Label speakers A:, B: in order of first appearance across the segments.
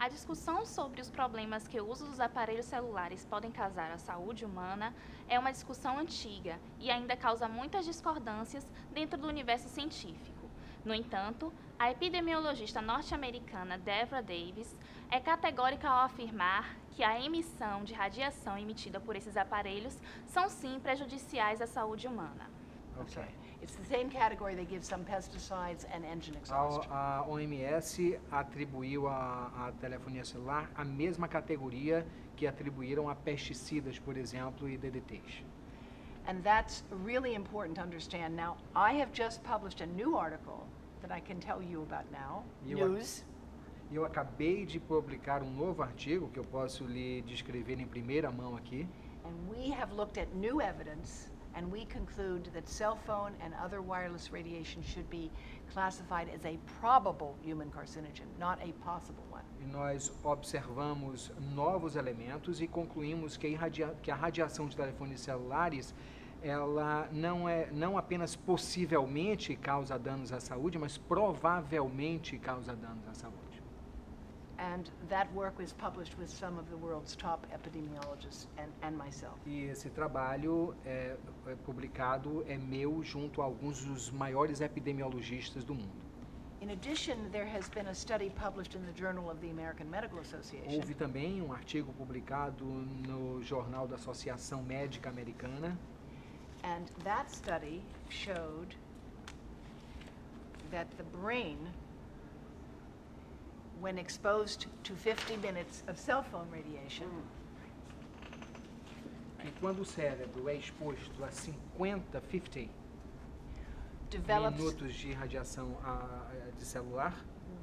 A: A discussão sobre os problemas que o uso dos aparelhos celulares podem causar à saúde humana é uma discussão antiga e ainda causa muitas discordâncias dentro do universo científico. No entanto, a epidemiologista norte-americana Deborah Davis é categórica ao afirmar que a emissão de radiação emitida por esses aparelhos são sim prejudiciais à saúde humana.
B: Ok.
C: It's the same category they give some pesticides and engine exhaust.
B: A, OMS atribuiu à telefonia celular a mesma categoria que atribuíram a pesticidas, por exemplo, e DDTs.
C: And that's really important to understand. Now, I have just published a new article that I can tell you about now.
B: Are-
C: News.
B: Eu acabei de publicar um novo artigo que eu posso lhe descrever em primeira mão aqui.
C: And we have looked at new evidence and we conclude that cell phone and other wireless radiation should be classified as a probable human carcinogen, not a possible one.
B: E nós observamos novos elementos e concluímos que que a radiação de telefones celulares ela não é não apenas possivelmente causa danos à saúde, mas provavelmente causa danos à saúde. E esse trabalho é, é publicado é meu junto a alguns dos maiores epidemiologistas do mundo.
C: In addition, there has been a study published in the Journal of the American Medical Association.
B: Houve também um artigo publicado no Jornal da Associação Médica Americana
C: And that study showed that the brain, when exposed to 50 minutes of cell phone radiation,
B: e quando o cérebro é exposto a 50, 50
C: develops,
B: minutos de radiação a- de celular,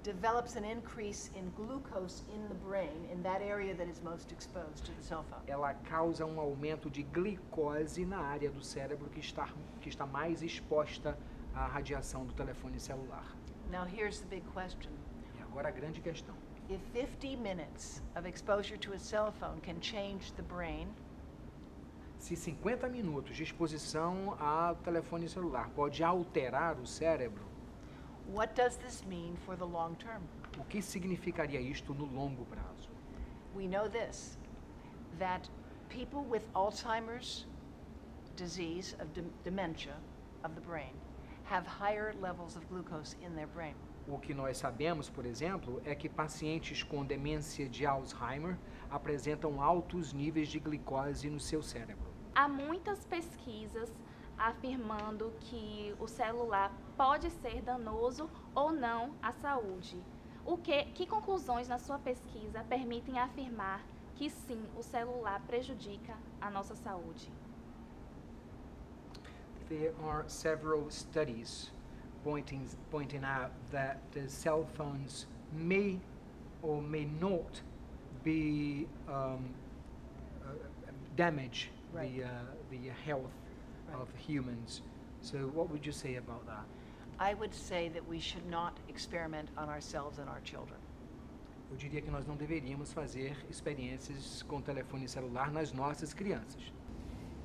C: develops an increase in glucose in the brain, in that area that is most exposed to the cell phone.
B: ela causa um aumento de glicose na área do cérebro que está, que está mais exposta à radiação do telefone celular.
C: Now, here's the big question.
B: Agora a grande questão.
C: If 50 minutes of exposure to a cell phone can change the brain,
B: Se 50 minutos de exposição ao telefone celular pode alterar o cérebro,
C: what does this mean for the long term?
B: o que significaria isto no longo prazo?
C: We know this that people with Alzheimer's disease of dem- dementia of the brain have higher levels of glucose in their brain.
B: O que nós sabemos, por exemplo, é que pacientes com demência de Alzheimer apresentam altos níveis de glicose no seu cérebro.
A: Há muitas pesquisas afirmando que o celular pode ser danoso ou não à saúde. O que, que conclusões na sua pesquisa permitem afirmar que sim, o celular prejudica a nossa saúde?
B: There are several studies pointing, pointing out that the cell phones may or may not be um, uh, damage
C: Right.
B: the, uh, the health
C: Right.
B: of humans. So what would you say about that?
C: I would say that we should not experiment on ourselves and our children.
B: Eu diria que nós não deveríamos fazer experiências com telefone celular nas nossas crianças.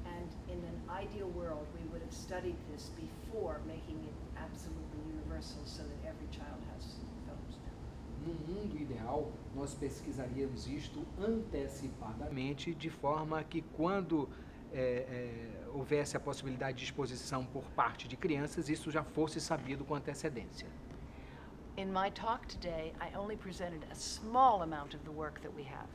C: And in an ideal world, we would have studied this before making it absolutely universal so that every child has phones now.
B: No mundo ideal, nós pesquisaríamos isto antecipadamente, de forma que quando é, é, houvesse a possibilidade de exposição por parte de crianças, isso já fosse sabido com antecedência.
C: In my talk today, I only presented a small amount of the work that we have.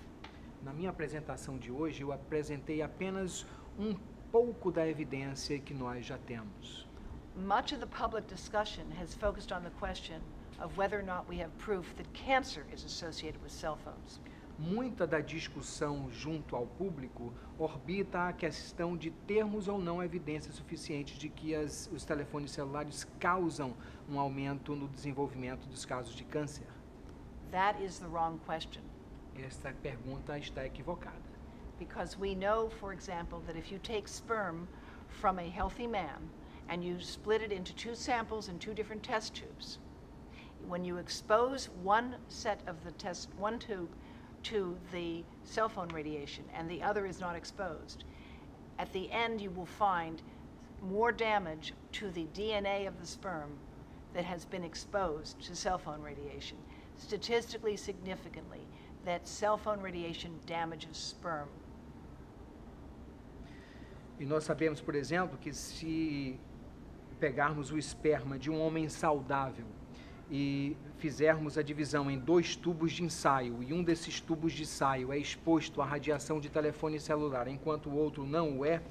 B: Na minha apresentação de hoje, eu apresentei apenas um pouco da evidência que nós já temos.
C: Much of the public discussion has focused on the question of whether or not we have proof that cancer is associated with cell phones.
B: Muita da discussão junto ao público orbita a questão de termos ou não evidência suficiente de que as- os telefones celulares causam um aumento no desenvolvimento dos casos de câncer.
C: That is the wrong question.
B: Esta pergunta está equivocada.
C: Because we know, for example, that if you take sperm from a healthy man and you split it into two samples in two different test tubes, when you expose one set of the test, one tube to the cell phone radiation and the other is not exposed, at the end you will find more damage to the DNA of the sperm that has been exposed to cell phone radiation, statistically significantly, that cell phone radiation damages sperm.
B: E nós sabemos, por exemplo, que se pegarmos o esperma de um homem saudável e fizermos a divisão em dois tubos de ensaio e um desses tubos de ensaio é exposto à radiação de telefone celular, enquanto o outro não o é,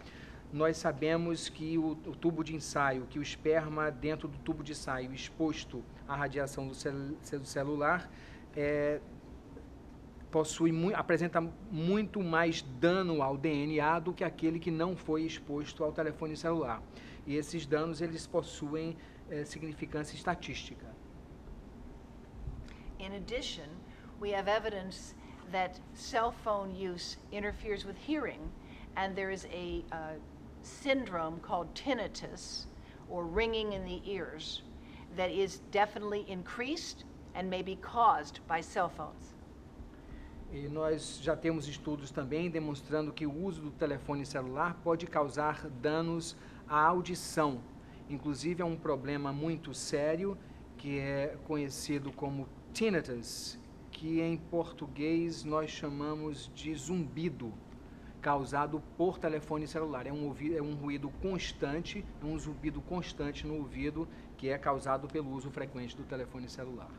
B: nós sabemos que o, o tubo de ensaio, que o esperma dentro do tubo de ensaio exposto à radiação do, cel, do celular, é, possui apresenta muito mais dano ao DNA do que aquele que não foi exposto ao telefone celular. E esses danos eles possuem é, significância estatística.
C: In addition, we have evidence that cell phone use interferes with hearing, and there is a uh, syndrome called tinnitus, or ringing in the ears, that is definitely increased and may be caused by cell phones.
B: E nós já temos estudos também demonstrando que o uso do telefone celular pode causar danos à audição. Inclusive é um problema muito sério que é conhecido como tinnitus, que em português nós chamamos de zumbido, causado por telefone celular. É um, ouvido, é um ruído constante, é um zumbido constante no ouvido que é causado pelo uso frequente do telefone celular.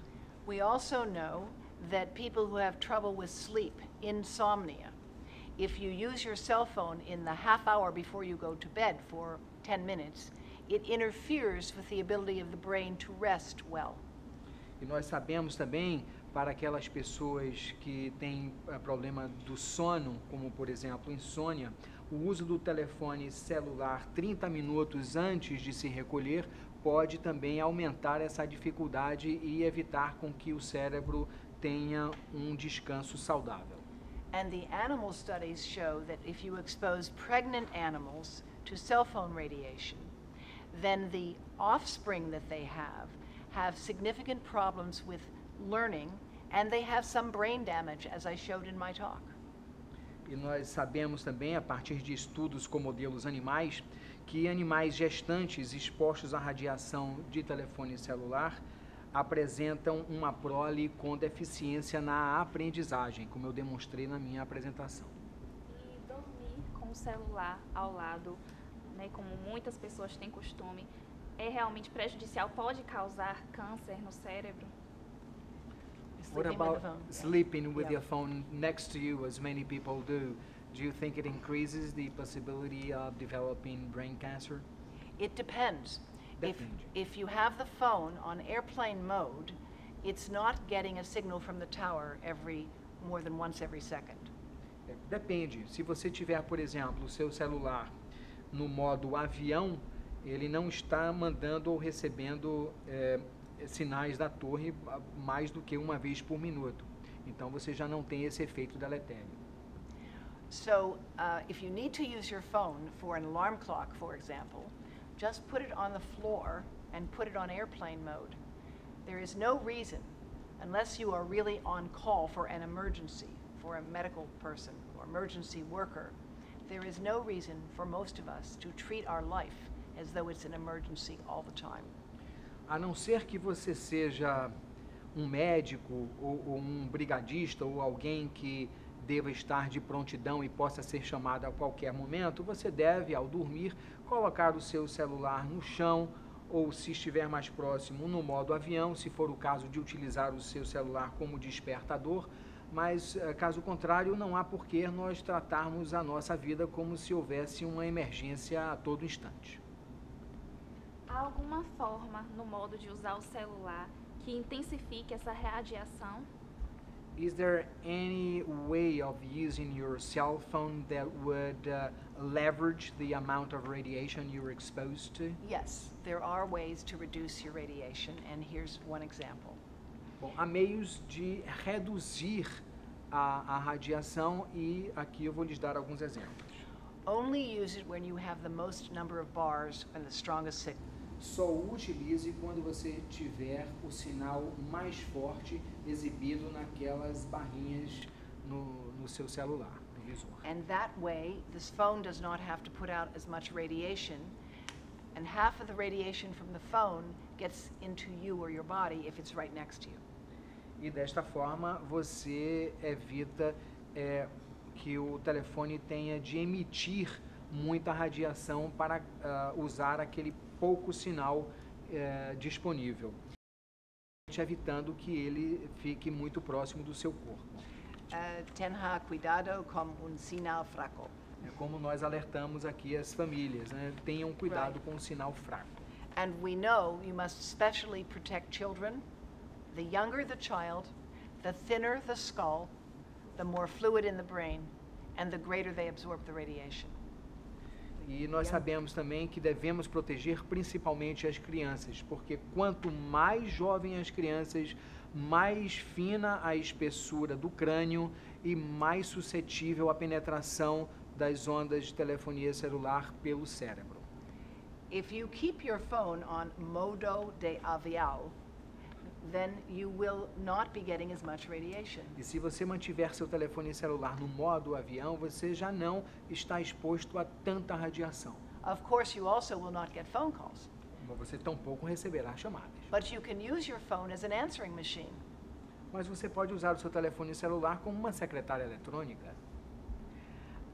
C: We also know that people who have trouble with sleep, insomnia, if you use your cell phone in the half hour before you go to bed for 10 minutes, it interferes with the ability of the brain to rest well.
B: E nós sabemos também para aquelas pessoas que têm uh, problema do sono, como por exemplo insônia, o uso do telefone celular 30 minutos antes de se recolher pode também aumentar essa dificuldade e evitar com que o cérebro tenha um descanso saudável.
C: And the animal studies show that if you expose pregnant animals to cell phone radiation, then the offspring that they have have significant problems with learning and they have some brain damage, as I showed in my talk.
B: E nós sabemos também, a partir de estudos com modelos animais, que animais gestantes expostos à radiação de telefone celular apresentam uma prole com deficiência na aprendizagem, como eu demonstrei na minha apresentação.
A: E dormir com o celular ao lado, né, como muitas pessoas têm costume, é realmente prejudicial, pode causar câncer no cérebro?
B: What
C: Sleeping with
B: about sleeping with
C: Yeah.
B: your phone next to you, as many people do? Do you think it increases the possibility of developing brain cancer?
C: It depends. If, if you have the phone on airplane mode, it's not getting a signal from the tower every more than once every second.
B: É, Depende. Se você tiver, por exemplo, o seu celular no modo avião, ele não está mandando ou recebendo é, sinais da torre mais do que uma vez por minuto. Então você já não tem esse efeito deletério.
C: So, uh, if you need to use your phone for an alarm clock, for example, just put it on the floor and put it on airplane mode. There is no reason, unless you are really on call for an emergency, for a medical person or emergency worker, there is no reason for most of us to treat our life as though it's an emergency all the time.
B: A não ser que você seja um médico ou, ou um brigadista ou alguém que deva estar de prontidão e possa ser chamado a qualquer momento, você deve, ao dormir, colocar o seu celular no chão ou, se estiver mais próximo, no modo avião, se for o caso de utilizar o seu celular como despertador. Mas, eh, caso contrário, não há por que nós tratarmos a nossa vida como se houvesse uma emergência a todo instante.
A: Há alguma forma no modo de usar o celular que intensifique essa radiação?
B: Is there any way of using your cell phone that would uh, leverage the amount of radiation you're exposed to?
C: Yes, there are ways to reduce your radiation, and here's one example.
B: Bom, há meios de reduzir a, a radiação e aqui eu vou lhes dar alguns exemplos.
C: Only use it when you have the most number of bars and the strongest signal.
B: Só o utilize quando você tiver o sinal mais forte exibido naquelas barrinhas no, no seu celular, no visor.
C: And that way, this phone does not have to put out as much radiation, and half of the radiation from the phone gets into you or your body if it's right next to you.
B: E desta forma você evita é, que o telefone tenha de emitir muita radiação para uh, usar aquele pouco sinal uh, disponível, evitando que ele fique muito próximo do seu corpo.
C: Uh, tenha cuidado com um sinal fraco.
B: É como nós alertamos aqui as famílias, né? tenham cuidado
C: Right.
B: com o sinal fraco.
C: And we know you must especially protect children. The younger the child, the thinner the skull, the more fluid in the brain, and the greater they absorb the radiation.
B: E nós sabemos também que devemos proteger principalmente as crianças, porque quanto mais jovem as crianças, mais fina a espessura do crânio e mais suscetível à penetração das ondas de telefonia celular pelo cérebro.
C: If you keep your phone on modo de avião, then you will not be getting as much radiation.
B: E se você mantiver seu telefone celular no modo avião, você já não está exposto a tanta radiação.
C: Of course, you also will not get phone calls,
B: Mas você tampouco receberá chamadas.
C: but you can use your phone as an answering machine.
B: Mas você pode usar o seu telefone celular como uma secretária eletrônica.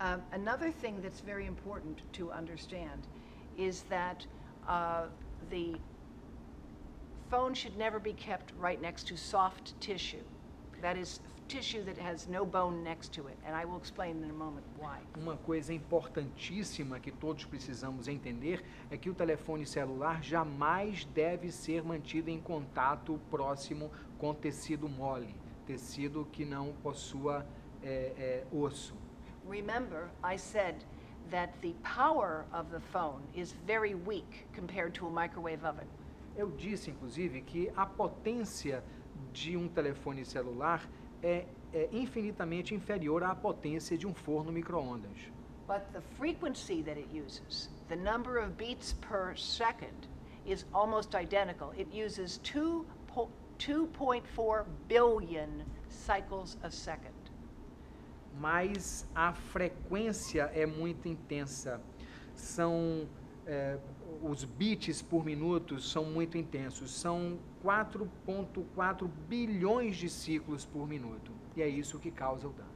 C: Um, another thing that's very important to understand is that uh, the phone should never be kept right next to soft tissue. That is, tissue that has no bone next to it, and I will explain in a moment why.
B: Uma coisa importantíssima que todos precisamos entender é que o telefone celular jamais deve ser mantido em contato próximo com tecido mole, tecido que não possua é, é, osso.
C: Remember, I said that the power of the phone is very weak compared to a microwave oven.
B: Eu disse, inclusive, que a potência de um telefone celular é, é infinitamente inferior à potência de um forno micro-ondas.
C: But the frequency that it uses, the number of beats per second, is almost identical. It uses two po- 2.4 billion cycles a second.
B: mas a frequência é muito intensa. São é, os bits por minuto são muito intensos. São 4.4 bilhões de ciclos por minuto. E é isso que causa o dano.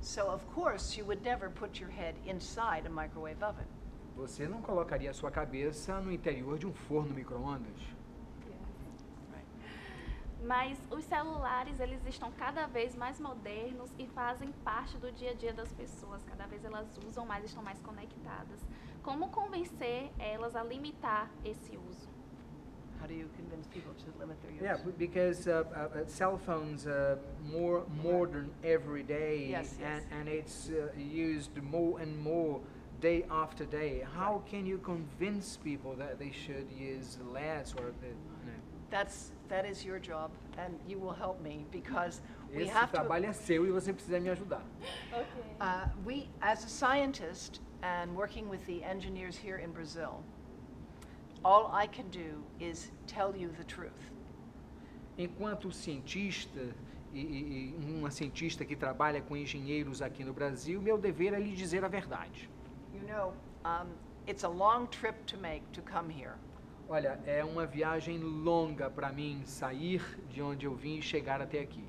C: So, of course, you would never put your head inside a microwave oven.
B: Você não colocaria a sua cabeça no interior de um forno micro-ondas.
A: Mas os celulares, eles estão cada vez mais modernos e fazem parte do dia a dia das pessoas. Cada vez elas usam mais, estão mais conectadas. Como convencer elas a limitar esse uso?
C: How do you convince people to limit their use?
B: Yeah, because uh, uh, uh, cell phones are more modern every day,
C: Yes, yes.
B: and, and it's uh, used more and more day after day. How
C: Right.
B: can you convince people that they should use less or the, you know,
C: That's that is your job, and you will help me because we
B: esse
C: have to.
B: trabalho é seu e você precisa me ajudar.
C: Uh, we, as a scientist and working with the engineers here in Brazil, all I can do is tell you the truth.
B: Enquanto cientista e, e, uma cientista que trabalha com engenheiros aqui no Brasil, meu dever é lhe dizer a verdade.
C: You know, um, it's a long trip to make to come here.
B: Olha, é uma viagem longa para mim sair de onde eu vim e chegar até aqui.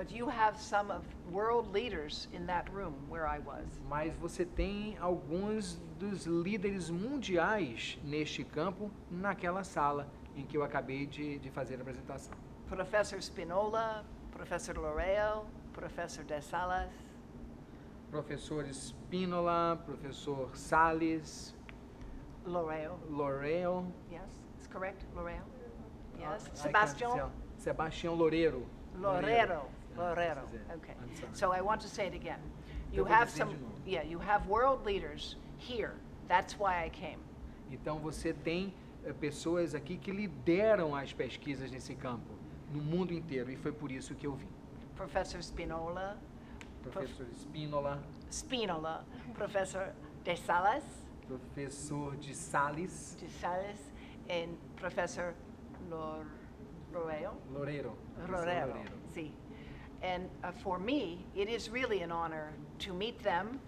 C: But you have some of world leaders in that room where I was.
B: Mas você tem alguns dos líderes mundiais neste campo naquela sala em que eu acabei de, de fazer a apresentação.
C: Professor Spinola, Professor Loreo, Professor De Salas,
B: Professor Spínola, professor Salles,
C: Loreo,
B: Loreo.
C: yes, it's correct, Loreo? Yes,
B: I can't
C: Sebastian?
B: tell. Sebastião Loureiro.
C: Lorero,
B: It.
C: okay. So I want to say it again. You have some, yeah, you have world leaders here. That's why I came.
B: Então você tem eh, pessoas aqui que lideram as pesquisas nesse campo no mundo inteiro e foi por isso que eu vim.
C: Professor Spinola,
B: Professor Spínola,
C: Spinola, Professor De Salas,
B: professor de Sales,
C: De Salas, and Professor Lor- Loreo.
B: Loureiro. professor
C: Rorero,
B: Loureiro.
C: And uh, for me, it is really an honor to meet them.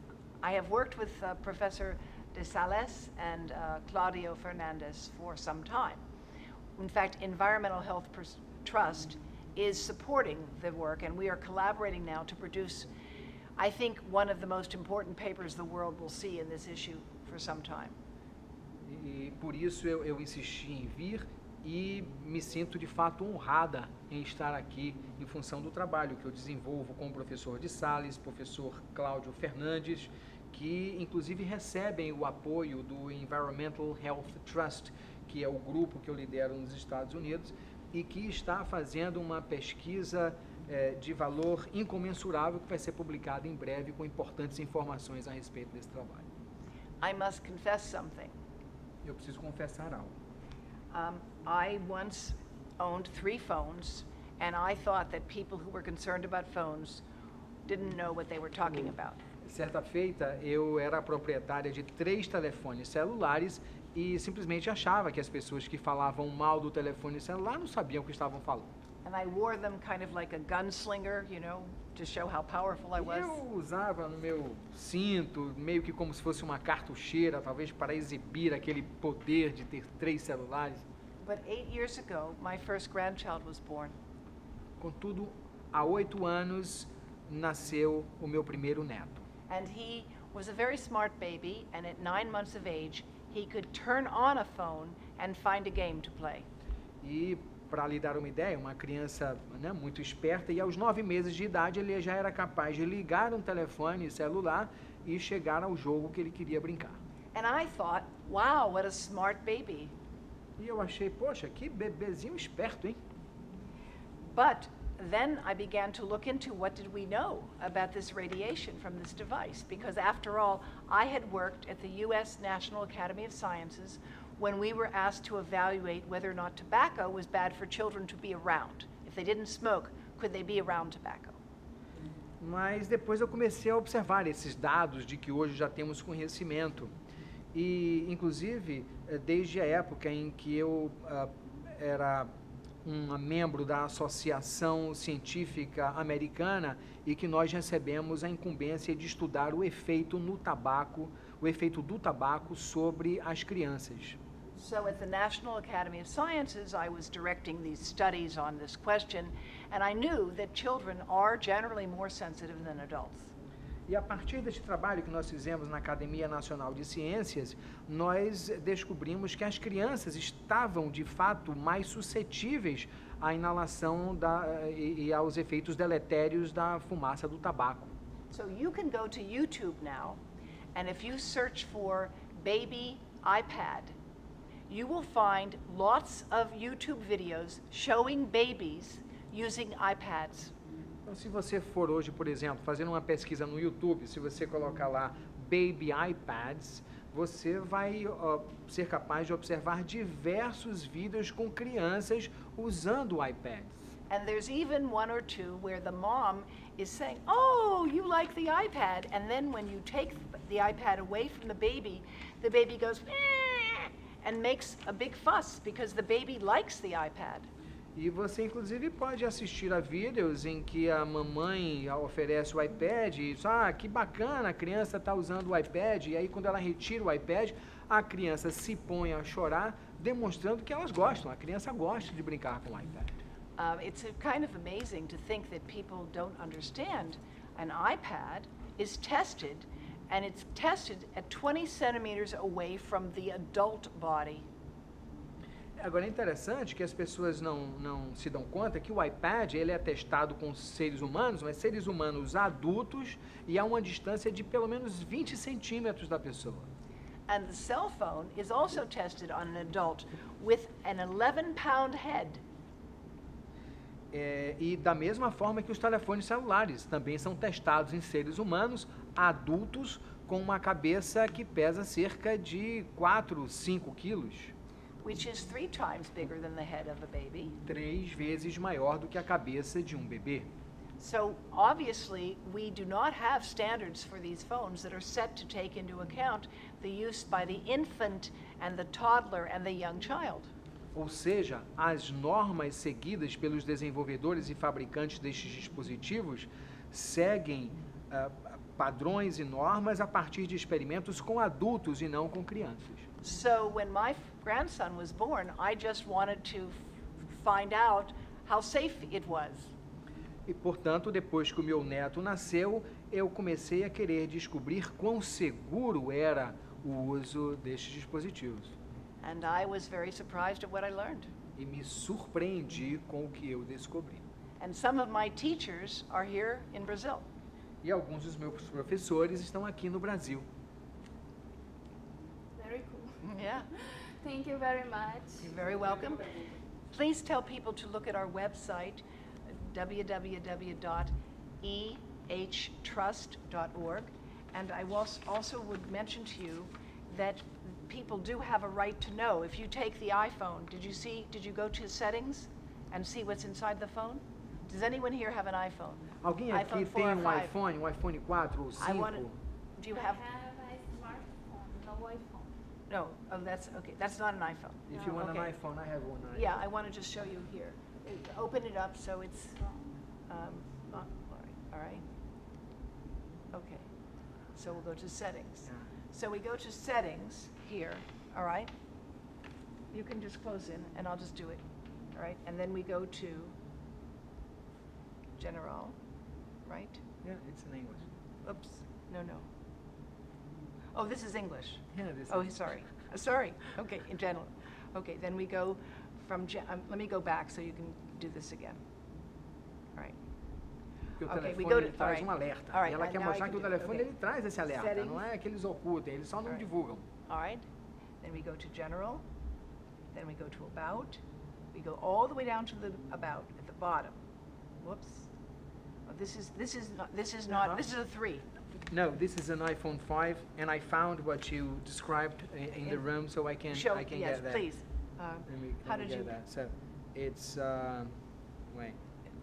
C: I have worked with uh, Professor De Sales and uh, Claudio Fernandez for some time. In fact, Environmental Health Pers- Trust is supporting the work, and we are collaborating now to produce, I think, one of the most important papers the world will see in this issue for some time.
B: E por isso eu, eu insisti em vir e me sinto de fato honrada em estar aqui em função do trabalho que eu desenvolvo com o professor de Sales, professor Cláudio Fernandes, que inclusive recebem o apoio do Environmental Health Trust, que é o grupo que eu lidero nos Estados Unidos e que está fazendo uma pesquisa eh, de valor incomensurável que vai ser publicada em breve com importantes informações a respeito desse trabalho.
C: I must confess something.
B: Eu preciso confessar algo.
C: Um, I once owned three phones, and I thought that people who were concerned about phones didn't know what they were talking about.
B: Certa feita, eu era proprietária de três telefones celulares e simplesmente achava que as pessoas que falavam mal do telefone celular não sabiam o que estavam falando.
C: And I wore them kind of like a gunslinger, you know, to show how powerful I was.
B: eu usava no meu cinto, meio que como se fosse uma cartucheira, talvez para exibir aquele poder de ter três celulares.
C: But eight years ago, my first grandchild was born.
B: Contudo, há oito anos nasceu o meu primeiro neto.
C: And he was a very smart baby, and at nine months of age, he could turn on a phone and find a game to play.
B: E para lhe dar uma ideia, uma criança né, muito esperta, e aos nove meses de idade ele já era capaz de ligar um telefone celular e chegar ao jogo que ele queria brincar.
C: And I thought, wow, what a smart baby.
B: E eu achei, poxa, que bebezinho esperto, hein?
C: But then I began to look into what did we know about this radiation from this device because after all, I had worked at the US National Academy of Sciences when we were asked to evaluate whether or not tobacco was bad for children to be around. If they didn't smoke, could they be around tobacco?
B: Mas depois eu comecei a observar esses dados de que hoje já temos conhecimento. E, inclusive, desde a época em que eu ah, era um membro da Associação Científica Americana e que nós recebemos a incumbência de estudar o efeito no tabaco, o efeito do tabaco sobre as crianças.
C: So at the National Academy of Sciences, I was directing these studies on this question, and I knew that children are generally more sensitive than adults.
B: E a partir deste trabalho que nós fizemos na Academia Nacional de Ciências, nós descobrimos que as crianças estavam de fato mais suscetíveis à inalação da, e, e aos efeitos deletérios da fumaça do tabaco.
C: So you can go to YouTube now, and if you search for baby iPad, you will find lots of YouTube videos showing babies using iPads.
B: Então, se você for hoje, por exemplo, fazendo uma pesquisa no YouTube, se você colocar lá Baby iPads, você vai ó, ser capaz de observar diversos vídeos com crianças usando iPads.
C: And there's even one or two where the mom is saying, Oh, you like the iPad. And then when you take the iPad away from the baby, the baby goes, and makes a big fuss because the baby likes the iPad.
B: E você, inclusive, pode assistir a vídeos em que a mamãe oferece o iPad e diz, ah, que bacana, a criança está usando o iPad. E aí, quando ela retira o iPad, a criança se põe a chorar, demonstrando que elas gostam. A criança gosta de brincar com o iPad.
C: Um, it's kind of amazing to think that people don't understand. An iPad is tested, and it's tested at 20 centimeters away from the adult body.
B: Agora é interessante que as pessoas não, não se dão conta que o iPad ele é testado com seres humanos, mas seres humanos adultos e a uma distância de pelo menos 20 centímetros da pessoa.
C: And the cell phone is also tested on an adult with an 11 pound head.
B: É, e da mesma forma que os telefones celulares também são testados em seres humanos adultos com uma cabeça que pesa cerca de 4, 5 quilos.
C: Which is three times bigger than the head of a baby.
B: Três vezes maior do que a cabeça de um bebê.
C: So obviously, we do not have standards for these phones that are set to take into account the use by the infant and the toddler and the young child.
B: Ou seja, as normas seguidas pelos desenvolvedores e fabricantes destes dispositivos seguem ah, padrões e normas a partir de experimentos com adultos e não com crianças.
C: So when my grandson was born, I just wanted to find out how safe it was.
B: E, portanto, depois que o meu neto nasceu, eu comecei a querer descobrir quão seguro era o uso destes dispositivos.
C: And I was very surprised at what I learned.
B: E me surpreendi com o que eu descobri.
C: And some of my teachers are here in Brazil.
B: E alguns dos meus professores estão aqui no Brasil.
A: Very cool.
C: Yeah,
A: Thank you very much.
C: you're very welcome. Please tell people to look at our website, www.ehtrust.org. And I was, also would mention to you that people do have a right to know. If you take the iPhone, did you see, did you go to settings and see what's inside the phone? Does anyone here have an iPhone?
B: Alguém aqui
C: iPhone 4
B: tem
C: or
B: um
C: 5?
B: iPhone, um iPhone 4 ou
C: I want
B: 5?
C: Do you have,
A: a smartphone, no iPhone.
C: No, oh, that's, okay, that's not an iPhone.
B: If you want an
C: Okay.
B: iPhone, I have one.
C: Yeah, I want to just show you here. Uh, Open it up so it's, um, uh, all right, all right. Okay, so we'll go to settings.
B: Yeah.
C: So we go to settings here, all right? You can just close in and I'll just do it, all right? And then we go to general, right?
B: Yeah, it's in English.
C: Oops, no, no. Oh, this is English.
B: Yeah, this
C: Oh,
B: is-
C: sorry, Uh, sorry, okay, in general. Okay, then we go from, um, let me go back so you can do this again. All right,
B: Porque o
C: Okay, we
B: telefone
C: go to-
B: traz
C: alright.
B: um alerta.
C: Alright,
B: e ela quer
C: now
B: mostrar que o telefone
C: Okay.
B: ele traz esse alerta.
C: Settings.
B: Não é que eles ocultem, eles só não
C: Alright.
B: divulgam.
C: all right. Then we go to general, then we go to about, we go all the way down to the about at the bottom. Whoops. Oh, This is, this is not, this is not, this is a three.
B: No, this is an iPhone 5, and I found what you described i- in the room, so I can
C: Show,
B: I can
C: yes,
B: get that.
C: please. Uh,
B: Let me,
C: How
B: let me
C: did
B: get
C: you-
B: that. So, it's uh, wait,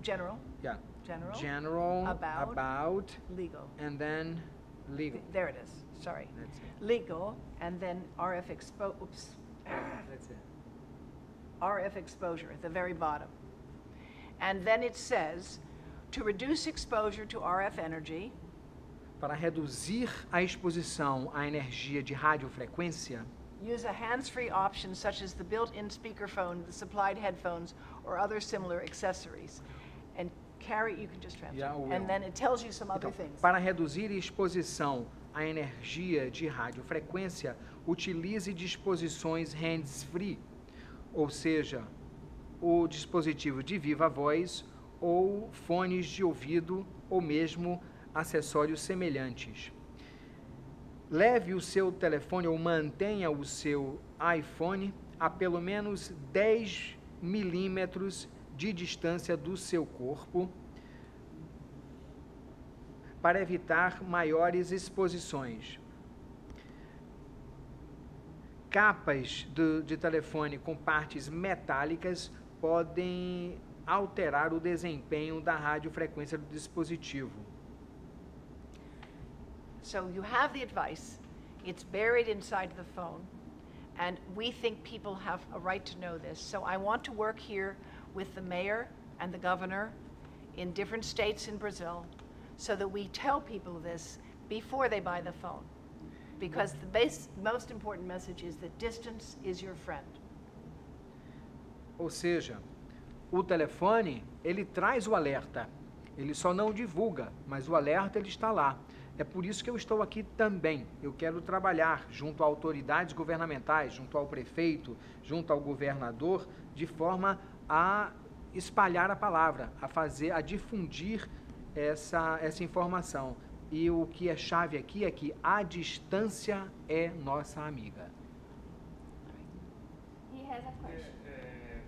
C: General,
B: yeah,
C: general,
B: general,
C: About.
B: about,
C: legal.
B: and then legal.
C: There it is, sorry.
B: That's it.
C: Legal, and then RF expo, oops,
B: That's it.
C: RF exposure at the very bottom. And then it says, to reduce exposure to RF energy,
B: Para reduzir a exposição à energia de radiofrequência,
C: use a hands-free option such as the built-in speakerphone, the supplied headphones, or other similar accessories. And carry, you can just transfer.
B: Yeah.
C: And then it tells you some other
B: Então,
C: things.
B: para reduzir a exposição à energia de radiofrequência, utilize disposições hands-free, ou seja, o dispositivo de viva voz ou fones de ouvido ou mesmo acessórios semelhantes. Leve o seu telefone ou mantenha o seu iPhone a pelo menos 10 milímetros de distância do seu corpo para evitar maiores exposições. Capas do- de telefone com partes metálicas podem alterar o desempenho da radiofrequência do dispositivo.
C: So you have the advice, it's buried inside the phone, and we think people have a right to know this. So I want to work here with the mayor and the governor in different states in Brazil so that we tell people this before they buy the phone. Because the base, most important message is that distance is your friend.
B: Ou seja, o telefone, ele traz o alerta. Ele só não divulga, mas o alerta ele está lá. É por isso que eu estou aqui também. Eu quero trabalhar junto a autoridades governamentais, junto ao prefeito, junto ao governador, de forma a espalhar a palavra, a fazer, a difundir essa, essa informação. E o que é chave aqui é que a distância é nossa amiga.
A: Question.
D: É,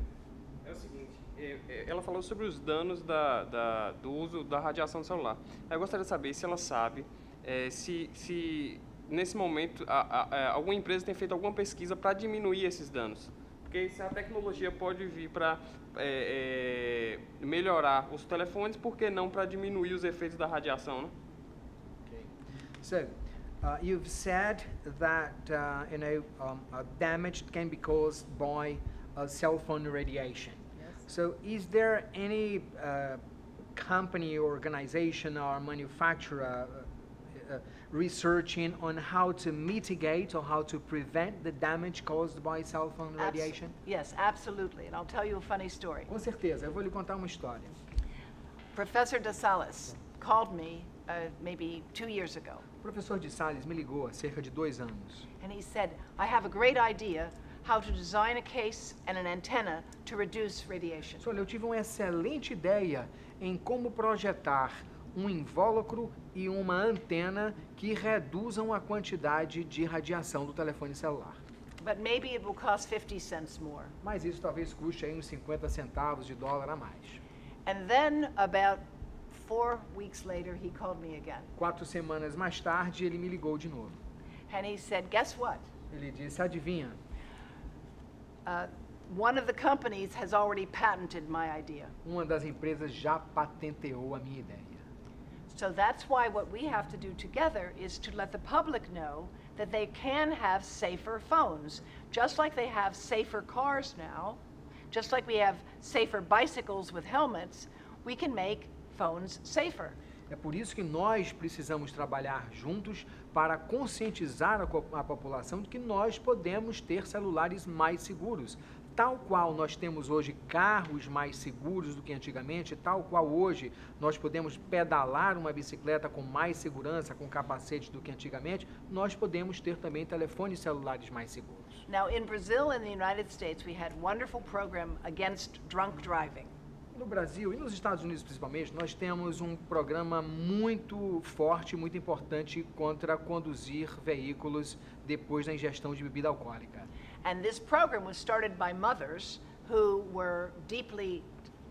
D: é o seguinte, é, é, ela falou sobre os danos da, da- do uso da radiação celular. Eu gostaria de saber se ela sabe é, se, se nesse momento a- a- a- alguma empresa tem feito alguma pesquisa para diminuir esses danos. Porque se a tecnologia pode vir para melhorar os telefones, por que não para diminuir os efeitos da radiação, né?
B: Okay. So, uh, you've said that uh, you know um, uh, damage can be caused by uh, cell phone radiation. So, is there any uh, company, organization, or manufacturer researching on how to mitigate or how to prevent the damage caused by cell phone radiation?
C: Yes, absolutely. And I'll tell you a funny story.
B: Com certeza, eu vou lhe contar uma história.
C: Professor DeSalis called me uh, maybe two years ago,
B: O professor de Sales me ligou há cerca de dois anos.
C: and he said, I have a great idea how to design a case and an antenna to reduce radiation.
B: Olha, eu tive uma excelente ideia em como projetar um invólucro e uma antena que reduzam a quantidade de radiação do telefone celular.
C: But maybe it will cost 50 cents more.
B: Mas isso talvez custe aí uns 50 centavos de dólar a mais.
C: And then about four weeks later, he called me again.
B: Quatro semanas mais tarde, ele me ligou de novo.
C: And he said, Guess what?
B: Ele disse: Adivinha,
C: Uh, one of the companies has already patented my idea.
B: uma das empresas já patenteou a minha ideia.
C: So that's why what we have to do together is to let the public know that they can have safer phones, just like they have safer cars now, just like we have safer bicycles with helmets, we can make phones safer.
B: É por isso que nós precisamos trabalhar juntos para conscientizar a, a população de que nós podemos ter celulares mais seguros. Tal qual nós temos hoje carros mais seguros do que antigamente, tal qual hoje nós podemos pedalar uma bicicleta com mais segurança, com capacete do que antigamente, nós podemos ter também telefones celulares mais seguros.
C: Now, in Brazil and the United States, we had wonderful program against drunk driving.
B: No Brasil e nos Estados Unidos principalmente, nós temos um programa muito forte, muito importante contra conduzir veículos depois da ingestão de bebida alcoólica.
C: And this program was started by mothers who were deeply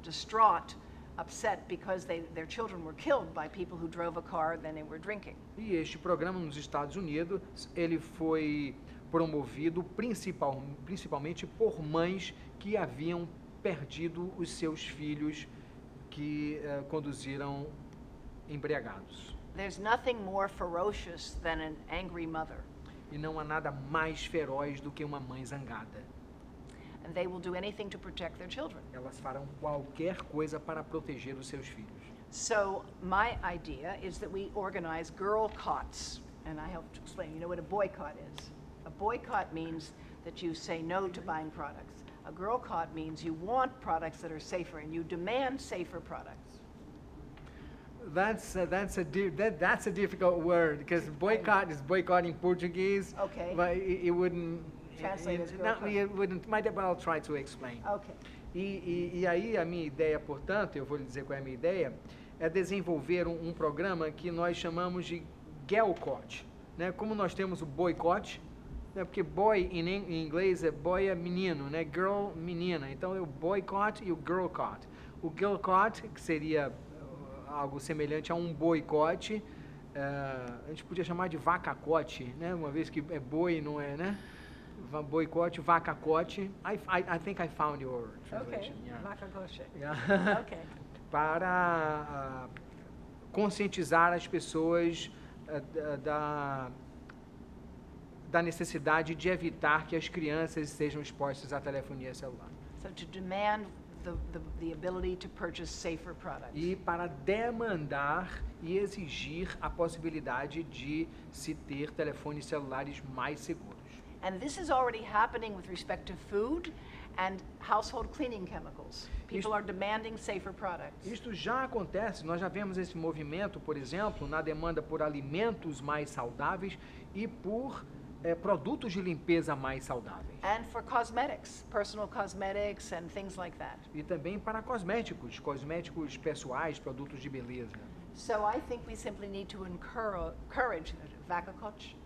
C: distraught, upset because they, their children were killed by people who drove a car then they were drinking.
B: E este programa nos Estados Unidos, ele foi promovido principal, principalmente por mães que haviam perdido os seus filhos que eh, conduziram embriagados.
C: There's nothing more ferocious than an angry mother,
B: E não há nada mais feroz do que uma mãe zangada.
C: and they will do anything to protect their children.
B: Elas farão qualquer coisa para proteger os seus filhos.
C: So my idea is that we organize girl cots, and I help to explain. You know what a boycott is? A boycott means that you say no to buying products. A girl cot means you want products that are safer and you demand safer products.
B: That's a, that's a that, that's a difficult word because boycott is boycott in Portuguese.
C: Okay.
B: But it, it wouldn't.
C: Translate
B: it,
C: as
B: not, it wouldn't. Might, but I'll try to explain.
C: Okay.
B: E, e, e aí a minha ideia, portanto, eu vou lhe dizer qual é a minha ideia, é desenvolver um, um programa que nós chamamos de Gelcott. Né? Como nós temos o boicote, né? porque boy em, in- em inglês é boy é menino, né? girl menina. Então é o boycott e o girlcott. O girlcott, que seria algo semelhante a um boicote, uh, a gente podia chamar de vacacote, né? uma vez que é boi, não é, né? Boicote, vacacote. I, I, I think I found your translation.
C: Okay.
B: yeah.
C: Makagoshe.
B: Yeah.
C: Okay.
B: Para ah, conscientizar as pessoas da- da, da necessidade de evitar que as crianças sejam expostas à telefonia celular.
C: So to demand the, the, the ability to purchase safer products.
B: E para demandar e exigir a possibilidade de se ter telefones celulares mais seguros.
C: And this is already happening with respect to food and household cleaning chemicals. People
B: Isto-
C: are demanding safer products.
B: Isto já acontece, nós já vemos esse movimento, por exemplo, na demanda por alimentos mais saudáveis e por eh, produtos de limpeza mais saudáveis.
C: And for cosmetics, personal cosmetics and things like that.
B: E também para cosméticos, cosméticos pessoais, produtos de beleza.
C: So I think we simply need to encourage, vacacoche?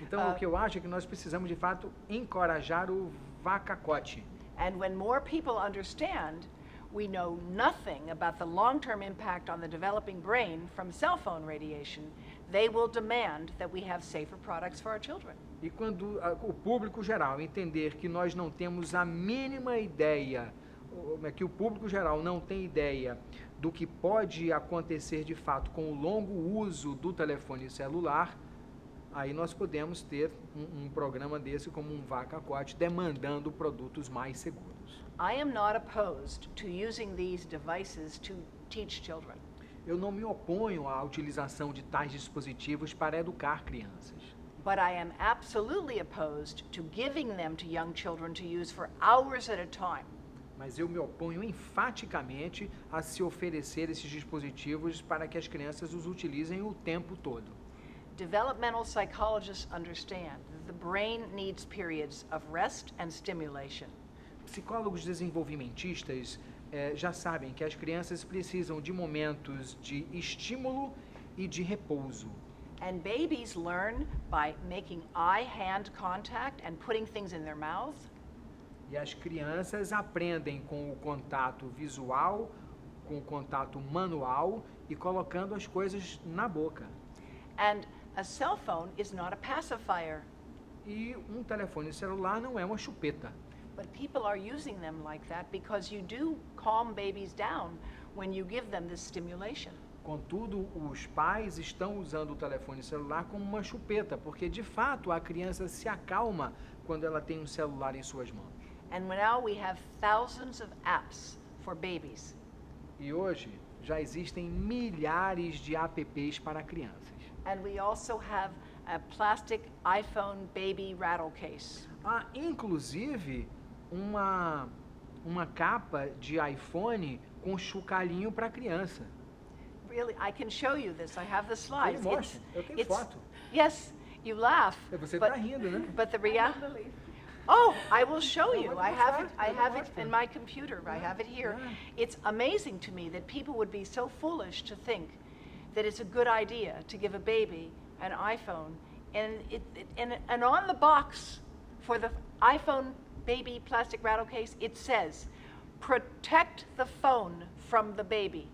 B: Então,
C: Ah.
B: o que eu acho é que nós precisamos, de fato, encorajar o vacacote.
C: And when more people understand, we know nothing about the long-term impact on the developing brain from cell phone radiation, they will demand that we have safer products for our children.
B: E quando o público geral entender que nós não temos a mínima ideia, ou, é que o público geral não tem ideia do que pode acontecer de fato com o longo uso do telefone celular, aí nós podemos ter um, um programa desse como um vacacote demandando produtos mais seguros.
C: I am not opposed to using these devices to teach children.
B: Eu não me oponho à utilização de tais dispositivos para educar crianças.
C: But I am absolutely opposed to giving them to young children to use for hours at a time.
B: Mas eu me oponho enfaticamente a se oferecer esses dispositivos para que as crianças os utilizem o tempo todo.
C: Developmental psychologists understand that the brain needs periods of rest and stimulation.
B: Psicólogos desenvolvimentistas eh, já sabem que as crianças precisam de momentos de estímulo e de repouso.
C: And babies learn by making eye hand contact and putting things in their mouth.
B: E as crianças aprendem com o contato visual, com o contato manual e colocando as coisas na boca.
C: And a cell phone is not a pacifier,
B: E um telefone celular não é uma chupeta.
C: But people are using them like that because you do calm babies down when you give them this stimulation.
B: Contudo, os pais estão usando o telefone celular como uma chupeta, porque de fato a criança se acalma quando ela tem um celular em suas mãos.
C: And now we have thousands of apps for babies.
B: E hoje já existem milhares de apps para crianças.
C: And we also have a plastic iPhone baby rattle case.
B: Há inclusive uma, uma capa de iPhone com chocalhinho para criança.
C: Really, I can show you this. I have the slides.
B: Ele
C: It's-
B: mostra. Eu tenho
C: it's-
B: foto.
C: Yes, you laugh.
B: Você
C: but,
B: está rindo, né?
C: But the reality. Oh, I will show
B: Eu
C: you.
B: vou
C: I have it.
B: mostrar,
C: I
B: eu
C: have it in my computer. I have it here.
B: Yeah.
C: It's amazing to me that people would be so foolish to think that it's a good idea to give a baby an iPhone, and it, it and, and on the box for the iPhone baby plastic rattle case, it says, "Protect the phone from the baby."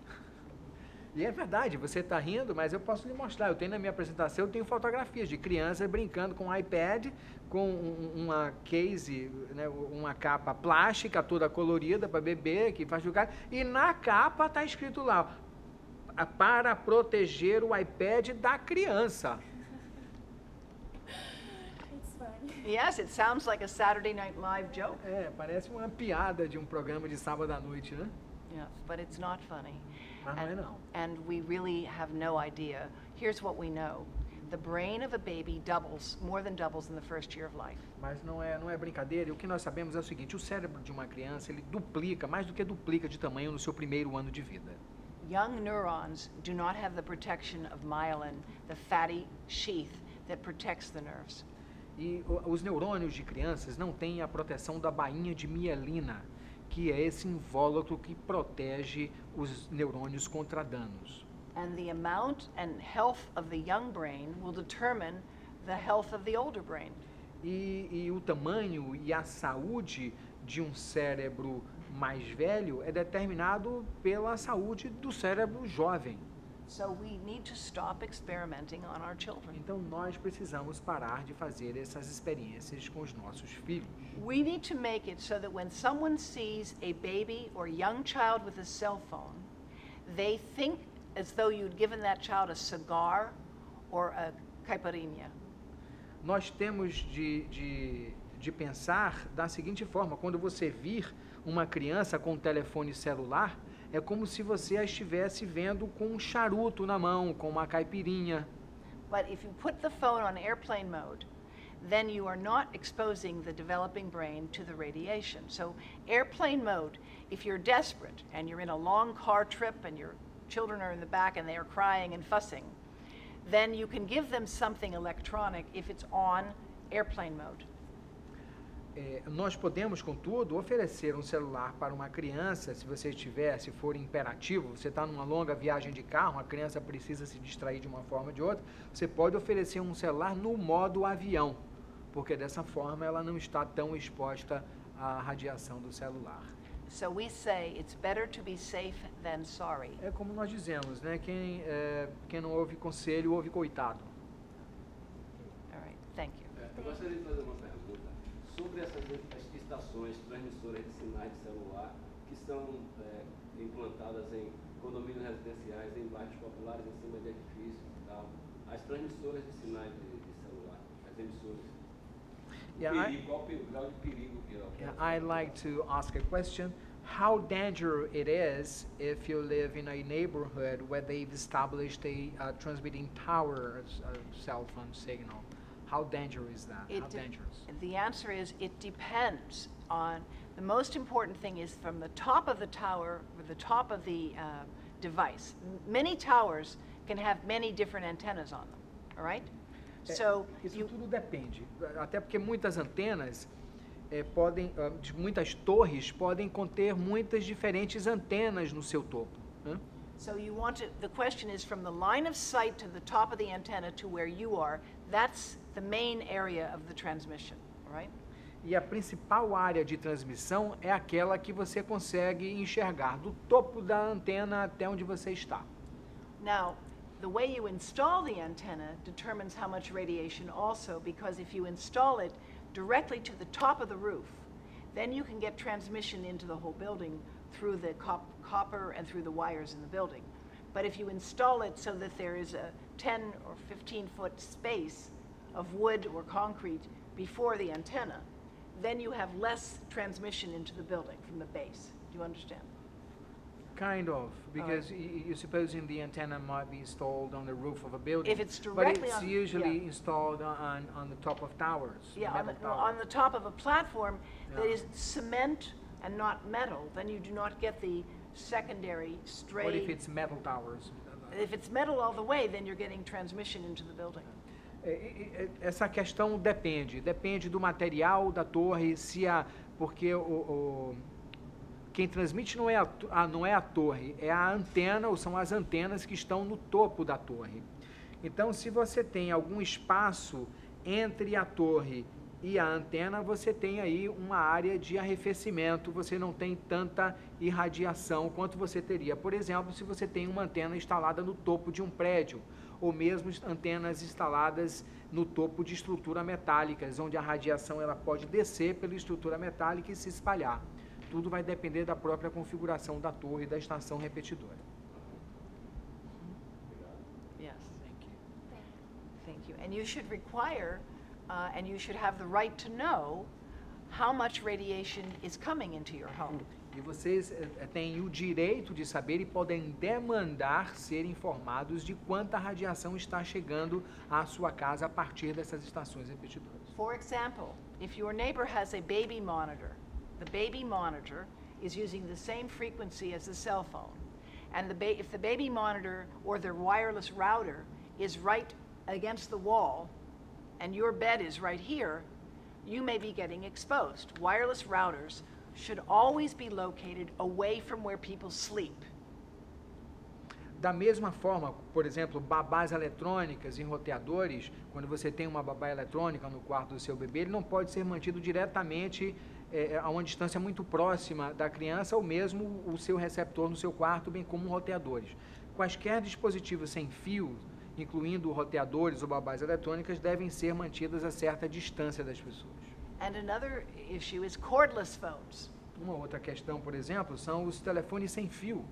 B: E é verdade, você está rindo, mas eu posso lhe mostrar. Eu tenho na minha apresentação, eu tenho fotografias de crianças brincando com um iPad, com um- uma case, né, uma capa plástica toda colorida para bebê, que faz jogar. E na capa está escrito lá, "A- para proteger o iPad da criança.
A: It's funny.
C: Yes, it sounds like a Saturday Night Live joke.
B: É, parece uma piada de um programa de sábado à noite, né?
C: Yeah, but it's not funny.
B: Mas não é
C: And,
B: não.
C: and we really have no idea. Here's what we know. The brain of a baby doubles, more than doubles in the first year of life.
B: Mas não é, não é brincadeira. E o que nós sabemos é o seguinte: o cérebro de uma criança ele duplica, mais do que duplica de tamanho no seu primeiro ano de vida.
C: Young neurons do not have the protection of myelin, the fatty sheath that protects the nerves.
B: E os neurônios de crianças não têm a proteção da bainha de mielina, que é esse invólucro que protege os neurônios contra danos.
C: And the amount and health of the young brain will determine the health of the older brain.
B: E, e o tamanho e a saúde de um cérebro mais velho é determinado pela saúde do cérebro jovem.
C: So we need to stop experimenting on our children.
B: Então nós precisamos parar de fazer essas experiências com os nossos filhos.
C: We need to make it so that when someone sees a baby or young child with a cell phone, they think as though you'd given that child a cigar or a caipirinha.
B: Nós temos de, de, de pensar da seguinte forma: quando você vir uma criança com um telefone celular, é como se você a estivesse vendo com um charuto na mão, com uma caipirinha.
C: But if you put the phone on airplane mode, then you are not exposing the developing brain to the radiation. So, airplane mode, if you're desperate and you're in a long car trip and your children are in the back and they are crying and fussing, then you can give them something electronic if it's on airplane mode.
B: É, nós podemos, contudo, oferecer um celular para uma criança, se você estiver, se for imperativo, você está numa longa viagem de carro, a criança precisa se distrair de uma forma ou de outra, você pode oferecer um celular no modo avião, porque dessa forma ela não está tão exposta à radiação do celular.
C: So we say it's better to be safe than sorry.
B: É como nós dizemos, né? Quem, é, quem não ouve conselho, ouve coitado.
C: All right, thank you.
E: É, Eu gostaria de fazer uma pergunta sobre essas estações transmissoras de sinais de celular que são é, implantadas em condomínios residenciais, em bairros populares, em cima de edifícios e tal. As transmissoras de sinais de, de celular, as emissoras.
B: Yeah, I-
E: perigo, qual o perigo, o grau de perigo que é?
B: Yeah, I'd like to ask a question. how dangerous it is if you live in a neighborhood where they've established a uh, transmitting tower a cell phone signal. How dangerous is that?
C: It
B: how dangerous?
C: The answer is it depends on, the most important thing is from the top of the tower, or the top of the uh, device. M- Many towers can have many different antennas on them, all right?
B: É,
C: So
B: isso
C: you,
B: tudo depende, até porque muitas antenas eh, podem, ah, de muitas torres podem conter muitas diferentes antenas no seu topo. né?
C: so you want to, the question is from the line of sight to the top of the antenna to where you are, that's the main area of the transmission, right?
B: E a principal área de transmissão é aquela que você consegue enxergar do topo da antena até onde você está.
C: Now, the way you install the antenna determines how much radiation also, because if you install it directly to the top of the roof, then you can get transmission into the whole building through the cop- copper and through the wires in the building. But if you install it so that there is a 10 or 15 foot space of wood or concrete before the antenna, then you have less transmission into the building from the base. Do you understand?
B: Kind of, because you're supposing the antenna might be installed on the roof of a building.
C: If it's directly But
B: it's
C: on-
B: usually
C: yeah.
B: installed on, on the top of towers.
C: Yeah, on the,
B: metal
C: no,
B: towers.
C: on the top of a platform that
B: Yeah.
C: is cement and not metal, then you do not get the secondary stray.
B: What if it's metal towers?
C: If it's metal all the way, then you're getting transmission into the building.
B: É, é, é, Essa questão depende, depende do material da torre, se a, porque o, o- quem transmite não é a, a- não é a torre, é a antena ou são as antenas que estão no topo da torre. Então, se você tem algum espaço entre a torre e a antena, você tem aí uma área de arrefecimento, você não tem tanta irradiação quanto você teria, por exemplo, se você tem uma antena instalada no topo de um prédio, ou mesmo antenas instaladas no topo de estrutura metálicas, onde a radiação ela pode descer pela estrutura metálica e se espalhar. Tudo vai depender da própria configuração da torre e da estação repetidora.
C: Yes. Thank you. And you should require, uh, and you should have the right to know how much radiation is coming into your home.
B: E vocês eh, eh, têm o direito de saber e podem demandar ser informados de quanta radiação está chegando à sua casa a partir dessas estações repetidoras.
C: For example, if your neighbor has a baby monitor, the baby monitor is using the same frequency as the cell phone. And the if the baby monitor or their wireless router is right against the wall and your bed is right here, you may be getting exposed. Wireless routers should always be located away from where people sleep.
B: Da mesma forma, por exemplo, babás eletrônicas em roteadores, quando você tem uma babá eletrônica no quarto do seu bebê, ele não pode ser mantido diretamente eh, a uma distância muito próxima da criança ou mesmo o seu receptor no seu quarto, bem como roteadores. Quaisquer dispositivos sem fio, incluindo roteadores ou babás eletrônicas, devem ser mantidas a certa distância das pessoas.
C: And another issue is cordless phones.
B: Uma outra questão, por exemplo, são os telefones sem fio.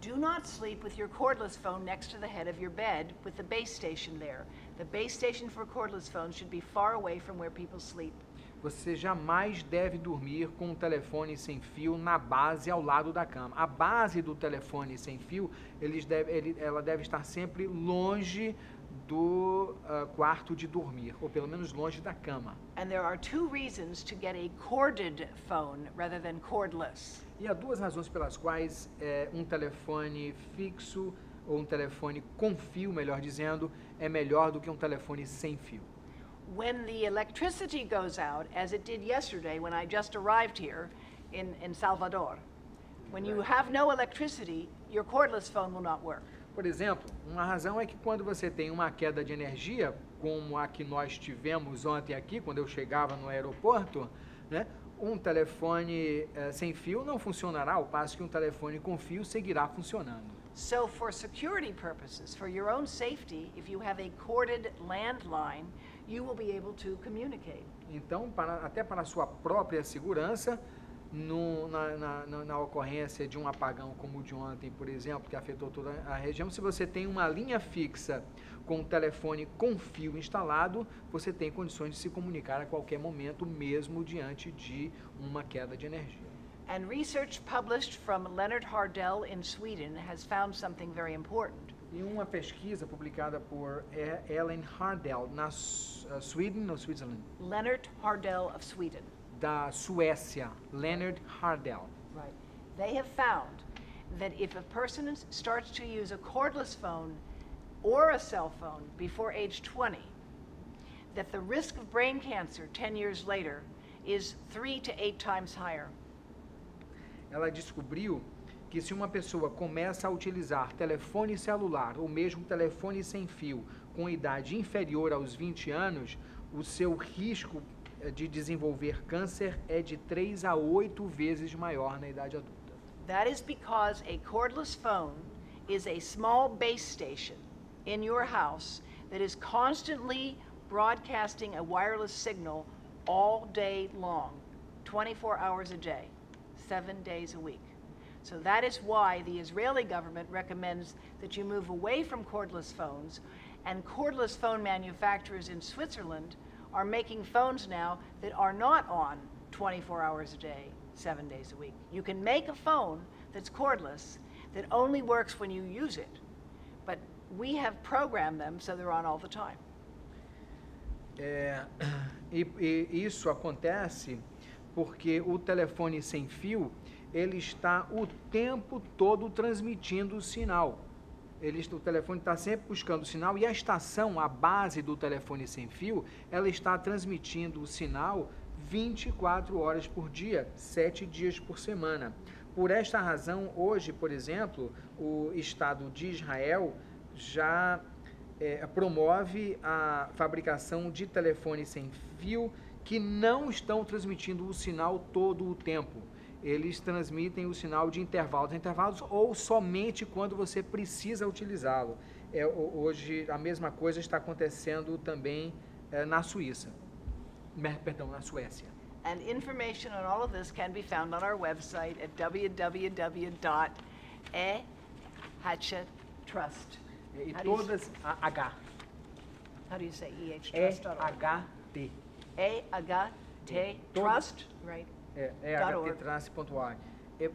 C: Do not sleep with your cordless phone next to the head of your bed with the base station there. The base station for cordless phones should be far away from where people sleep.
B: Você jamais deve dormir com um telefone sem fio na base ao lado da cama. A base do telefone sem fio, deve, ele, ela deve estar sempre longe do ah, quarto de dormir, ou pelo menos longe da cama.
C: And there are two reasons to get a corded phone rather than cordless.
B: E há duas razões pelas quais eh, um telefone fixo ou um telefone com fio, melhor dizendo, é melhor do que um telefone sem fio.
C: When the electricity goes out, as it did yesterday when I just arrived here in, in Salvador, when you have no electricity, your cordless phone will not work.
B: Por exemplo, uma razão é que quando você tem uma queda de energia, como a que nós tivemos ontem aqui, quando eu chegava no aeroporto, né, um telefone eh, sem fio não funcionará, ao passo que um telefone com fio seguirá funcionando.
C: So, for security purposes, for your own safety, if you have a corded landline, you will be able to communicate.
B: Então, para- até para a sua própria segurança, no- na, na- na- ocorrência de um apagão como o de ontem, por exemplo, que afetou toda a região, se você tem uma linha fixa com um telefone com fio instalado, você tem condições de se comunicar a qualquer momento, mesmo diante de uma queda de energia.
C: And research published from Leonard Hardell in Sweden has found something very important.
B: E uma pesquisa publicada por Ellen Hardell na uh, Sweden ou Switzerland,
C: Leonard Hardell of Sweden.
B: da Suécia, Leonard Hardell.
C: Right. They have found that if a person starts to use a cordless phone or a cell phone before age 20, that the risk of brain cancer 10 years later is three to eight times higher.
B: Ela descobriu que se uma pessoa começa a utilizar telefone celular ou mesmo telefone sem fio com idade inferior aos 20 anos, o seu risco eh, de desenvolver câncer é de 3 a 8 vezes maior na idade adulta.
C: That is because a cordless phone is a small base station in your house that is constantly broadcasting a wireless signal all day long, 24 hours a day, seven days a week. So that is why the Israeli government recommends that you move away from cordless phones, and cordless phone manufacturers in Switzerland are making phones now that are not on 24 hours a day, seven days a week. You can make a phone that's cordless that only works when you use it, but we have programmed them so they're on all the time.
B: É, e, e isso acontece porque o telefone sem fio ele está o tempo todo transmitindo o sinal. Ele, o telefone está sempre buscando o sinal e a estação, a base do telefone sem fio, ela está transmitindo o sinal 24 horas por dia, 7 dias por semana. Por esta razão, hoje, por exemplo, o Estado de Israel já é, promove a fabricação de telefones sem fio que não estão transmitindo o sinal todo o tempo. Eles transmitem o sinal de intervalos a intervalos ou somente quando você precisa utilizá-lo. É, ho- hoje a mesma coisa está acontecendo também é, na Suíça. Perdão, na Suécia.
C: And information on all of this can be found on our website at www.ehatchettrust.
B: E
C: How do you s-
B: todas a H,
C: How do you say
B: E
C: ehtrust.org?
B: H T.
C: E-H-T,
B: Todo-
C: trust, right?
B: É, é
C: org.
B: httrace.org. E,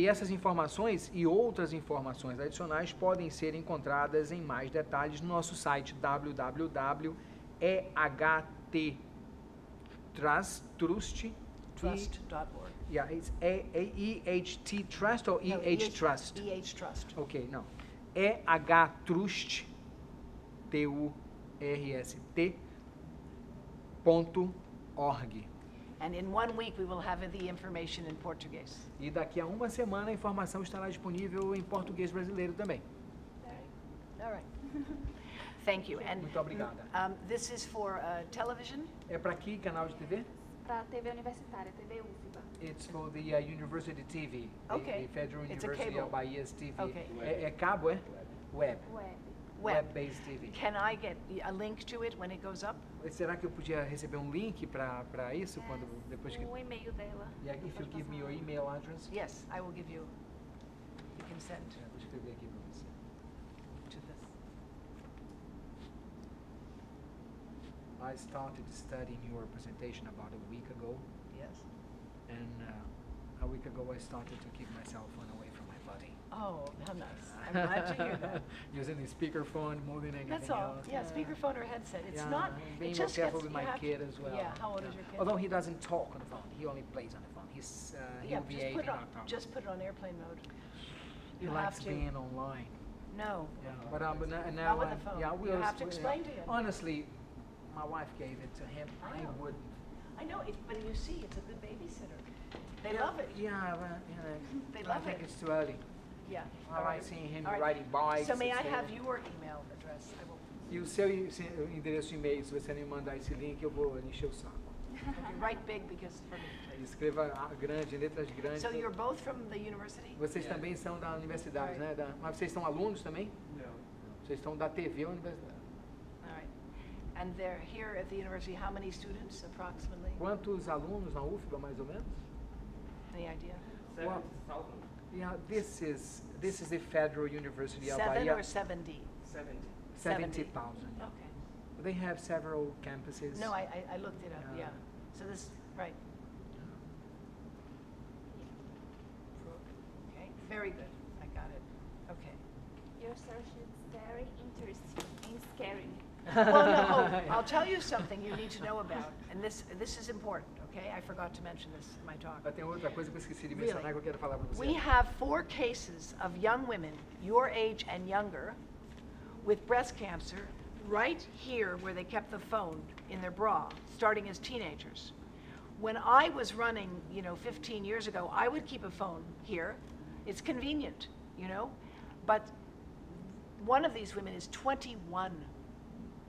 B: e essas informações e outras informações adicionais podem ser encontradas em mais detalhes no nosso site www.ehttrust.
C: Trust.org.
B: Yeah, it's A, A, EHT Trust ou
C: No,
B: EH Trust?
C: EH Trust.
B: Ok, não. EHTrust, T-U-R-S-T, ponto org.
C: And in one week, we will have the information in Portuguese.
B: E daqui a uma semana a informação estará disponível em português brasileiro também.
C: All right. Thank you. And
B: Muito obrigada.
C: um, this is for uh, television?
B: É para que canal de TV?
A: Para TV universitária, TV UFBA.
B: It's for the uh, University TV. the-
C: Okay.
B: The Federal
C: It's
B: University of Bahia's TV.
C: Okay.
B: É, é cabo, é? Web.
A: Web.
C: Web.
B: Web-based TV.
C: Can I get a link to it when it goes up?
B: Será que eu podia receber um link para isso quando depois que
A: O e-mail dela.
B: Yeah, if you give me your email address?
C: Yes, I will give you, you can send
B: É, vou escrever aqui para você.
C: to this.
B: I started studying your presentation about a week ago,
C: Yes.
B: and uh, a week ago I started to keep my cell phone away from my body.
C: Oh, how nice. I'm glad to hear that.
B: Using the speakerphone more than anything
C: That's all.
B: else.
C: Yeah, speakerphone or headset. It's
B: Yeah,
C: not,
B: being
C: it
B: more
C: just
B: careful
C: gets,
B: with
C: you
B: my
C: have to-
B: kid as well.
C: Yeah, how old is your kid?
B: Although he doesn't talk on the phone, he only plays on the phone. He's uh,
C: Yeah,
B: he'll be
C: just
B: eight
C: put it on, just put it on airplane mode.
B: he
C: You
B: likes
C: have to.
B: being online.
C: No.
B: Yeah, but um, but now, now
C: with
B: I-
C: the phone.
B: yeah,
C: You
B: we'll
C: have to explain to him.
B: Honestly, my wife gave it to him.
C: I
B: I
C: know.
B: would.
C: I know, it, but you see, it's a good babysitter. They love it.
B: Yeah, you know,
C: They
B: I think
C: it.
B: it's too early.
C: Yeah. All right,
B: seeing him
C: right.
B: riding bikes.
C: So may I have your email address? I will...
B: E o seu endereço de e-mail, se você me mandar esse link, eu vou encher o saco.
C: Write big because for me.
B: Escreva grande, letras grandes.
C: So you're both from the university?
B: Vocês yeah. também são da universidade, right. né? Da, mas vocês são alunos também?
D: Não.
B: Vocês estão da TV ou universidade?
C: All right. And they're here at the university. How many students, approximately?
B: Quantos alunos na UFBA, mais ou menos?
C: Any idea?
E: 7,000.
B: Yeah, this is, this is the Federal University of
C: Seven or seventy?
E: 70.
B: 70,000.
C: Okay.
B: They have several campuses.
C: No, I, I- looked it up,
B: Yeah.
C: yeah. So this, right. Okay, very good. I got it. Okay.
A: Your search is very interesting and scary.
C: Well, no, I'll tell you something you need to know about, and this, this is important, okay? I forgot to mention this in my talk.
B: Mas tem outra coisa que eu esqueci de
C: Really?
B: que eu quero falar para você.
C: We have four cases of young women, your age and younger, with breast cancer right here where they kept the phone in their bra, starting as teenagers. When I was running, you know, 15 years ago, I would keep a phone here. It's convenient, you know? But one of these women is 21.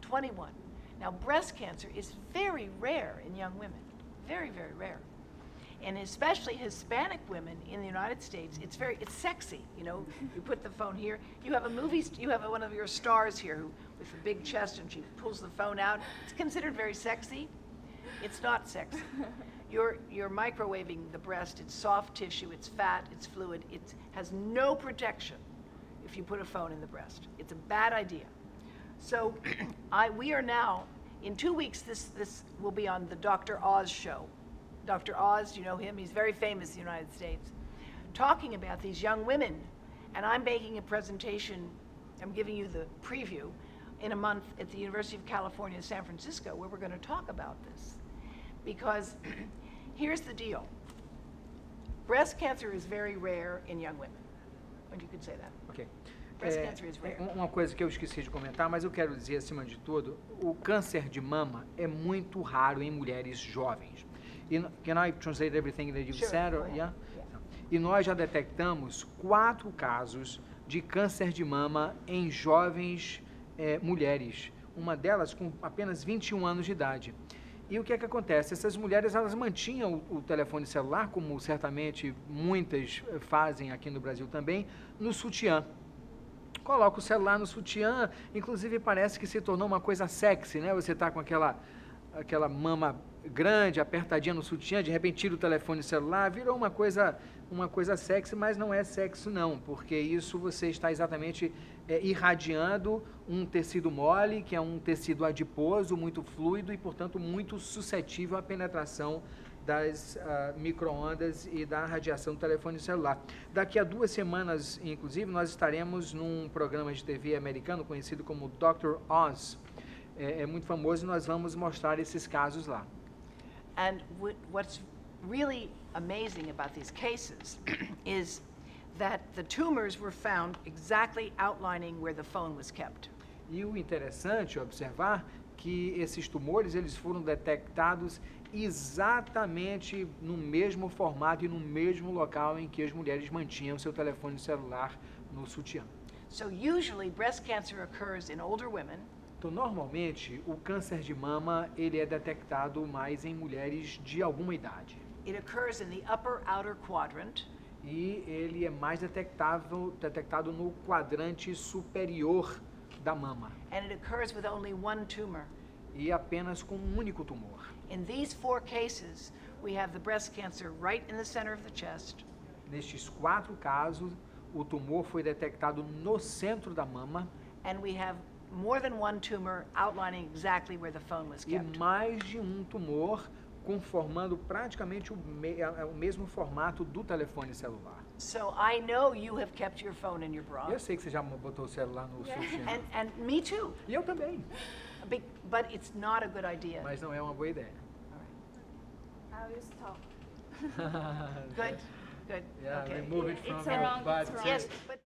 C: 21. Now, breast cancer is very rare in young women, very, very rare. And especially Hispanic women in the United States, it's very, it's sexy, you know? You put the phone here. You have a movie, you have one of your stars here who, with a big chest and she pulls the phone out. It's considered very sexy. It's not sexy. You're, you're microwaving the breast. It's soft tissue, it's fat, it's fluid. It has no protection if you put a phone in the breast. It's a bad idea. So I, we are now, in two weeks, this, this will be on the Dr. Oz show. Dr. Oz, you know him, he's very famous in the United States, talking about these young women. And I'm making a presentation, I'm giving you the preview, in a month at the University of California, San Francisco, where we're going to talk about this. Because here's the deal breast cancer is very rare in young women. And you could say that.
B: Ok. É, um- uma coisa que eu esqueci de comentar, mas eu quero dizer acima de tudo, o câncer de mama é muito raro em mulheres jovens. E, can I translate everything that you
C: Sure,
B: said? or- yeah?
C: Yeah.
B: E nós já detectamos quatro casos de câncer de mama em jovens eh, mulheres. Uma delas com apenas 21 anos de idade. E o que é que acontece? Essas mulheres elas mantinham o, o telefone celular, como certamente muitas eh, fazem aqui no Brasil também, no sutiã. Coloca o celular no sutiã, inclusive parece que se tornou uma coisa sexy, né? Você está com aquela, aquela mama grande, apertadinha no sutiã, de repente tira o telefone celular, virou uma coisa, uma coisa sexy, mas não é sexo não, porque isso você está exatamente é, irradiando um tecido mole, que é um tecido adiposo, muito fluido e, portanto, muito suscetível à penetração das ah, microondas e da radiação do telefone celular. Daqui a duas semanas, inclusive, nós estaremos num programa de TV americano conhecido como Dr. Oz. É, é muito famoso e nós vamos mostrar esses casos lá.
C: And what, what's really amazing about these cases is that the tumors were found exactly outlining where the phone was kept.
B: E o interessante observar que esses tumores eles foram detectados exatamente no mesmo formato e no mesmo local em que as mulheres mantinham seu telefone celular no sutiã.
C: So usually breast cancer occurs in older women,
B: Então, normalmente, o câncer de mama ele é detectado mais em mulheres de alguma idade.
C: it occurs in the upper outer quadrant,
B: E ele é mais detectável, detectado no quadrante superior da mama.
C: and it occurs with only one tumor.
B: E apenas com um único tumor.
C: In these four cases, we have the breast cancer right in the center of the chest,
B: Nestes quatro casos, o tumor foi detectado no centro da mama
C: and we have more than one tumor outlining exactly where the phone was
B: e
C: kept.
B: mais de um tumor conformando praticamente o, me- a- o mesmo formato do telefone celular.
C: So I know you have kept your phone in your bra.
B: Eu sei que você já botou o celular no
A: Yeah.
B: sutiã.
C: And, and me too.
B: E eu também.
C: Be- But it's not a good idea.
B: Mas não é uma boa ideia.
A: I will stop.
C: Good, good.
B: Yeah,
C: Okay.
B: remove it
A: It's
B: from
A: wrong,
B: your
A: it's
B: butt.
A: wrong.
C: Yes, but